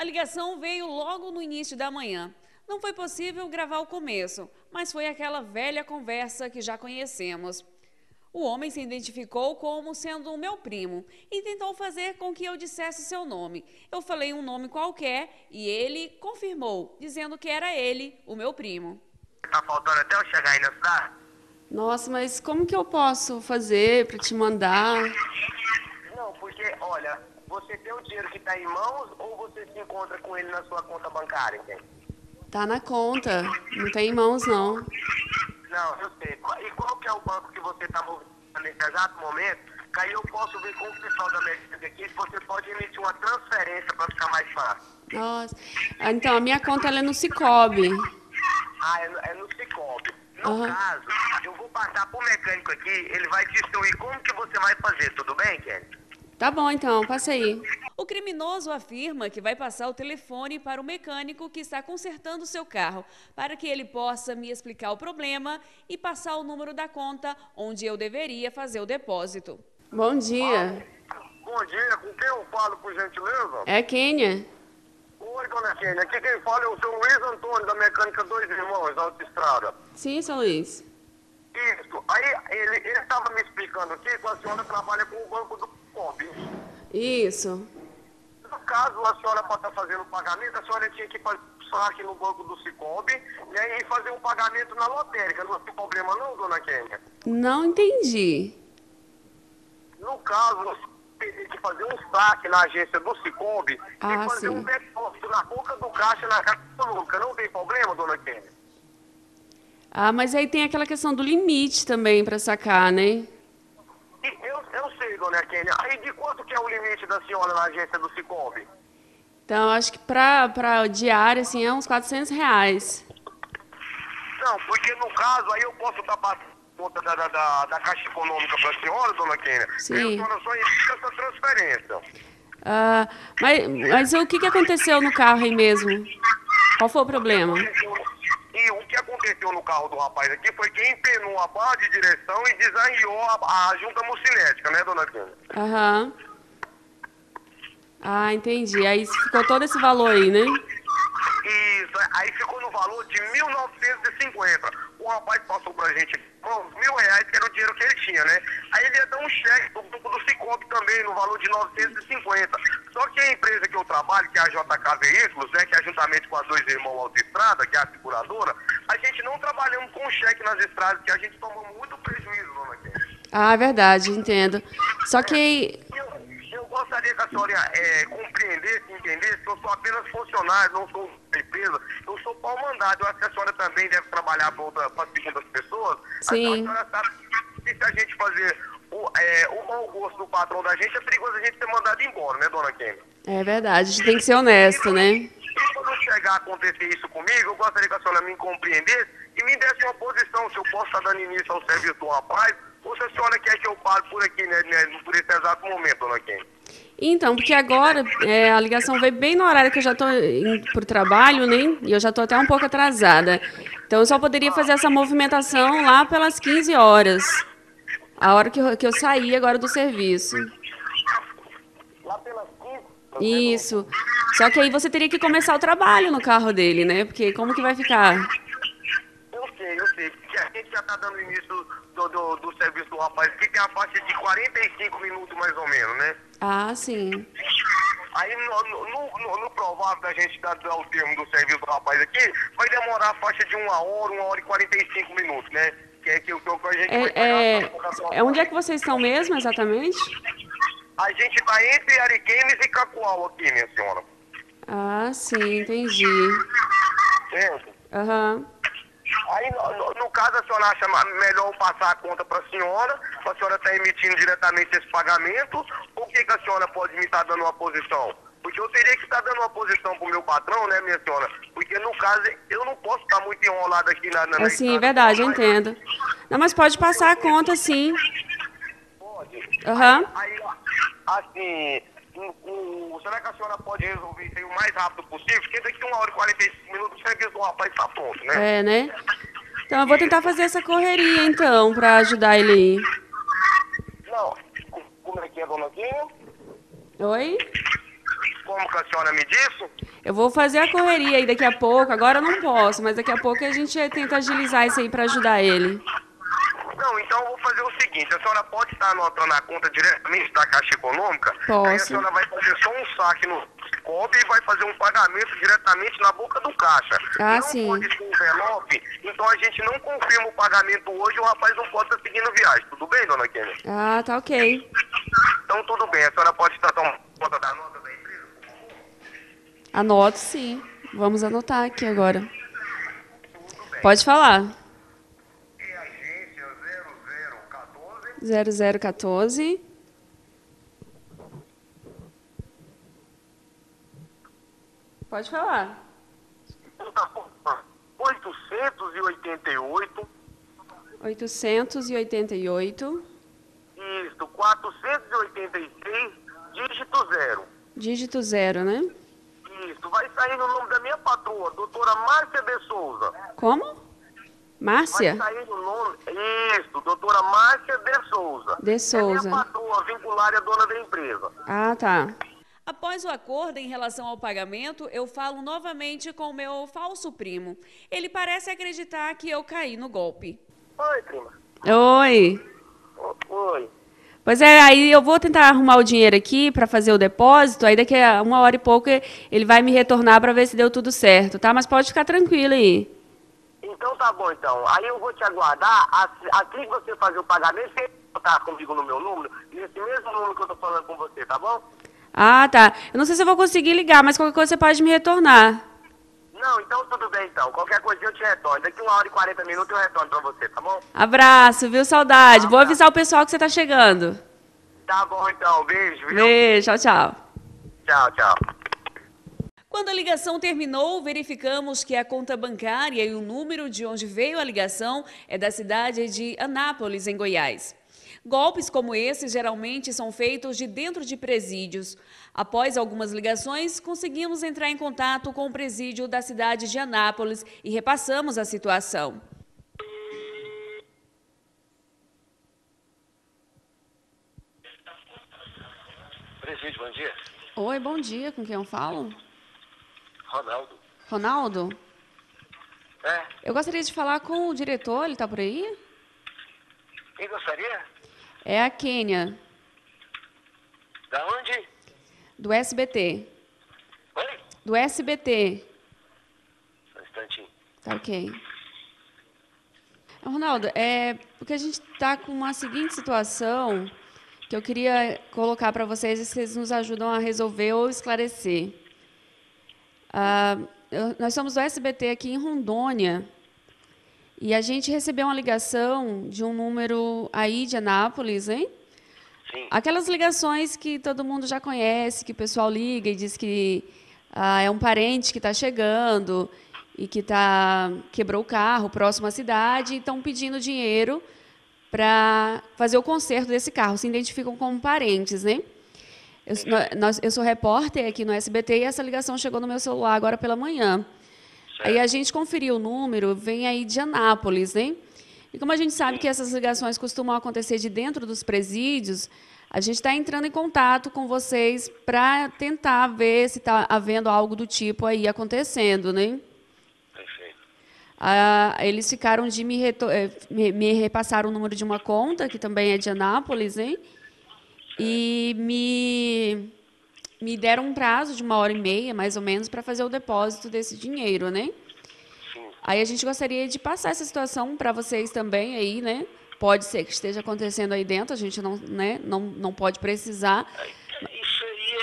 A ligação veio logo no início da manhã. Não foi possível gravar o começo, mas foi aquela velha conversa que já conhecemos. O homem se identificou como sendo o meu primo e tentou fazer com que eu dissesse seu nome. Eu falei um nome qualquer e ele confirmou, dizendo que era ele, o meu primo. Tá faltando até eu chegar aí na cidade? Nossa, mas como que eu posso fazer para te mandar? Não, porque, olha, você tem o dinheiro que tá em mãos ou você se encontra com ele na sua conta bancária, entende? Tá na conta, não tem em mãos não. Não, eu sei. E qual que é o banco que você está movimentando nesse exato momento? Que aí eu posso ver com o pessoal da Mercedes aqui se você pode emitir uma transferência para ficar mais fácil. Nossa. Ah, Então, a minha conta ela é no Cicobi. Ah, é no, é no Cicobi. No Aham. caso, eu vou passar pro mecânico aqui, ele vai te instruir como que você vai fazer, tudo bem, Kelly? Tá bom, então, passa aí. O criminoso afirma que vai passar o telefone para o mecânico que está consertando seu carro, para que ele possa me explicar o problema e passar o número da conta onde eu deveria fazer o depósito. Bom dia. Bom dia, com quem eu falo, por gentileza? É Kênia? Oi, dona Kênia, aqui quem fala é o seu Luiz Antônio, da Mecânica Dois Irmãos, da Autoestrada. Sim, seu Luiz. Isso, aí ele estava me explicando aqui que a senhora trabalha com o banco do. Isso. No caso, a senhora para estar fazendo o pagamento, a senhora tinha que passar aqui no banco do Cicobi e aí fazer um pagamento na lotérica. Não tem problema não, dona Kênia? Não entendi. No caso, você teria que fazer um saque na agência do Cicobi Ah, e fazer sim. um depósito na boca do caixa na Caixa Econômica. Não tem problema, dona Kênia? Ah, mas aí tem aquela questão do limite também para sacar, né? Eu, eu sei, dona Kênia. Aí de quanto que é o limite da senhora na agência do Cicobi? Então, acho que para para diária, assim, é uns 400 reais. Não, porque no caso aí eu posso estar passando conta da, da, da, Caixa Econômica para a senhora, dona Kênia. Sim. E a senhora só essa transferência. Ah, mas, mas o que, que aconteceu no carro aí mesmo? Qual foi o problema? Aconteceu no carro do rapaz aqui foi que empenou a barra de direção e desarriou a, a junta mucilética, né, dona Kênia? Aham. Ah, entendi. Aí ficou todo esse valor aí, né? Isso, aí ficou no valor de 1.950. O rapaz passou pra gente uns mil reais, que era o dinheiro que ele tinha, né? Aí ele ia dar um cheque do banco do Cicobi também, no valor de 950. Só que a empresa que eu trabalho, que é a JK Veículos, né? Que é juntamente com as dois irmãos Autoestrada, que é a seguradora, a gente não trabalhamos com cheque nas estradas, que a gente toma muito prejuízo, dona Kézia. Ah, verdade, entendo. Só que. Gostaria que a senhora é, compreendesse, entendesse que eu sou apenas funcionário, não sou empresa. Eu sou pau mandado. Eu acho que a senhora também deve trabalhar para segundas pessoas. Sim. A senhora sabe que se a gente fazer o, é, o mau gosto do patrão da gente, é perigoso a gente ser mandado embora, né, dona Kenny? É verdade, a gente tem que ser honesto, né? E quando chegar a acontecer isso comigo, eu gostaria que a senhora me compreendesse e me desse uma posição, se eu posso estar dando início ao serviço do rapaz, ou se a senhora quer que eu pare por aqui, né, né, por esse exato momento, dona Kenny. Então, porque agora é, a ligação veio bem no horário que eu já estou indo para o trabalho, né? E eu já estou até um pouco atrasada. Então, eu só poderia fazer essa movimentação lá pelas 15 horas. A hora que eu, que eu saí agora do serviço. Lá pelas 15. Isso. Só que aí você teria que começar o trabalho no carro dele, né? Porque como que vai ficar? Porque a gente já está dando início do, do, do serviço do rapaz, que tem a faixa de 45 minutos mais ou menos, né? Ah, sim. Aí no, no, no, no provável da gente dar, dar o termo do serviço do rapaz aqui, vai demorar a faixa de uma hora, uma hora e 45 minutos, né? Que é que o que a gente vai É, é, é onde é que vocês estão mesmo, exatamente? A gente está entre Ariquemes e Cacoal aqui, minha senhora. Ah, sim, entendi. Certo? Aham. Aí, no, no- caso, a senhora acha melhor eu passar a conta para a senhora, a senhora está emitindo diretamente esse pagamento, ou que, que a senhora pode me estar dando uma posição? Porque eu teria que estar dando uma posição para o meu patrão, né, minha senhora? Porque, no caso, eu não posso estar muito enrolado aqui na... na É sim, verdade, eu entendo. Não, mas pode passar a conta, sim. Pode. Aham. Aí, assim, será que a senhora pode resolver isso aí o mais rápido possível? Porque daqui a uma hora e 45 minutos o serviço do rapaz está pronto, né? É, né? Então eu vou tentar fazer essa correria, então, para ajudar ele aí. Não, co- como é que é, dona Quinha? Oi? como que a senhora me disse? Eu vou fazer a correria aí daqui a pouco. Agora eu não posso, mas daqui a pouco a gente tenta agilizar isso aí para ajudar ele. Não, então eu vou fazer o seguinte, a senhora pode estar anotando a conta diretamente da Caixa Econômica? Posso. Aí a senhora vai fazer só um saque no Cicobi e vai fazer um pagamento diretamente na boca do caixa. Ah, não sim. pode ser envelope, então a gente não confirma o pagamento hoje e o rapaz não pode estar seguindo viagem. Tudo bem, dona Kênia? Ah, tá ok. Então tudo bem, a senhora pode estar tomando conta da nota da empresa? Anoto sim. Vamos anotar aqui agora. Pode falar. É agência 0014 0014 Pode falar. 888 888 Isso, 486, dígito zero. dígito zero, né? Isso, vai sair no nome da minha patroa, doutora Márcia de Souza. Como? Vai Márcia? sair no nome, isso, doutora Márcia de Souza. De É Souza. minha patroa, vinculária dona da empresa. Ah, tá. Após o acordo em relação ao pagamento, eu falo novamente com o meu falso primo. Ele parece acreditar que eu caí no golpe. Oi, prima. Oi. O- Oi. Pois é, aí eu vou tentar arrumar o dinheiro aqui para fazer o depósito, aí daqui a uma hora e pouco ele vai me retornar para ver se deu tudo certo, tá? Mas pode ficar tranquilo aí. Então tá bom, então. Aí eu vou te aguardar. Assim assim que você fazer o pagamento, você tá comigo no meu número, nesse mesmo número que eu tô falando com você, tá bom? Ah, tá. Eu não sei se eu vou conseguir ligar, mas qualquer coisa você pode me retornar. Não, então tudo bem, então. Qualquer coisa eu te retorno. Daqui uma hora e 40 minutos eu retorno pra você, tá bom? Abraço, viu? Saudade. Vou avisar o pessoal que você tá chegando. Tá bom, então. Beijo, viu? Beijo, tchau, tchau. Tchau, tchau. Quando a ligação terminou, verificamos que a conta bancária e o número de onde veio a ligação é da cidade de Anápolis, em Goiás. Golpes como esse geralmente são feitos de dentro de presídios. Após algumas ligações, conseguimos entrar em contato com o presídio da cidade de Anápolis e repassamos a situação. Presídio, bom dia. Oi, bom dia. Com quem eu falo? Ronaldo. Ronaldo? É, Eu gostaria de falar com o diretor, ele tá por aí? quem gostaria? É a Kênia, Da onde? do SBT. Oi? Do SBT. Um instantinho. Tá ok. Ronaldo, é porque a gente está com uma seguinte situação que eu queria colocar para vocês e vocês nos ajudam a resolver ou esclarecer. Ah, eu- nós somos do SBT aqui em Rondônia e a gente recebeu uma ligação de um número aí de Anápolis, hein? Sim. Aquelas ligações que todo mundo já conhece, que o pessoal liga e diz que ah, é um parente que está chegando e que tá, quebrou o carro próximo à cidade e estão pedindo dinheiro para fazer o conserto desse carro. Se identificam como parentes, né? Eu, nós- eu sou repórter aqui no SBT e essa ligação chegou no meu celular agora pela manhã. Aí a gente conferiu o número, vem aí de Anápolis, né? E como a gente sabe que essas ligações costumam acontecer de dentro dos presídios, a gente está entrando em contato com vocês para tentar ver se está havendo algo do tipo aí acontecendo, né? Perfeito. Ah, eles ficaram de me, eh, me, me repassar o número de uma conta, que também é de Anápolis, hein? E me, me deram um prazo de uma hora e meia, mais ou menos, para fazer o depósito desse dinheiro, né? Sim. Aí a gente gostaria de passar essa situação para vocês também aí, né? Pode ser que esteja acontecendo aí dentro, a gente não, né, não, não pode precisar. Isso aí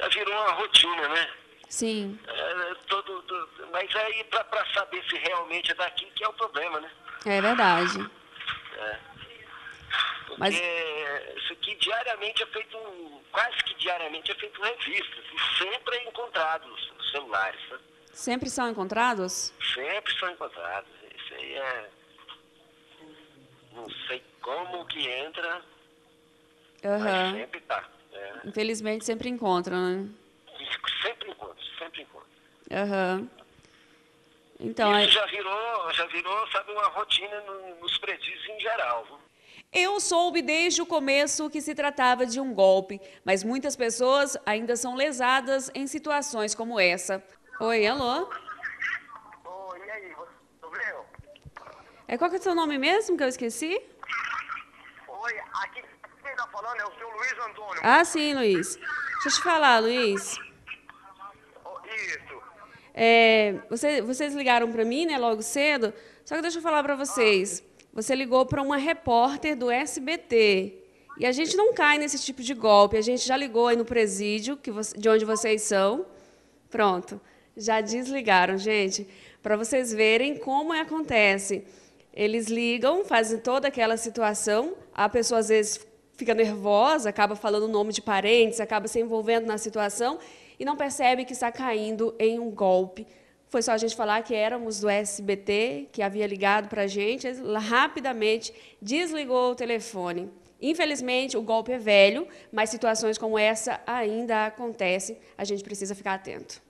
é, virou uma rotina, né? Sim, É, todo, todo- mas aí para saber se realmente é daqui que é o problema, né? é verdade. Porque Mas- isso aqui diariamente é feito, quase que diariamente é feito revistas e sempre é encontrado os os celulares, né? Sempre são encontrados? Sempre são encontrados. Isso aí é. Não sei como que entra, mas Aham. sempre tá. É, Infelizmente sempre encontram, né? sempre encontro, sempre encontro. Aham. Então, é, Isso já virou, já virou, sabe, uma rotina no- nos presídios em geral. viu? Eu soube desde o começo que se tratava de um golpe, mas muitas pessoas ainda são lesadas em situações como essa. Oi, alô? Oi, e aí, você viu? É, qual que é o seu nome mesmo que eu esqueci? Oi, aqui quem tá falando é o seu Luiz Antônio. Ah, sim, Luiz. Deixa eu te falar, Luiz. Isso. É, você- vocês ligaram para mim, né, logo cedo. Só que deixa eu falar para vocês. Você ligou para uma repórter do SBT. E a gente não cai nesse tipo de golpe. A gente já ligou aí no presídio, que você- de onde vocês são. Pronto. Já desligaram, gente. Para vocês verem como é, acontece. Eles ligam, fazem toda aquela situação. A pessoa, às vezes, fica nervosa, acaba falando o nome de parentes, acaba se envolvendo na situação e não percebe que está caindo em um golpe. Foi só a gente falar que éramos do SBT, que havia ligado para a gente, rapidamente desligou o telefone. Infelizmente, o golpe é velho, mas situações como essa ainda acontecem. A gente precisa ficar atento.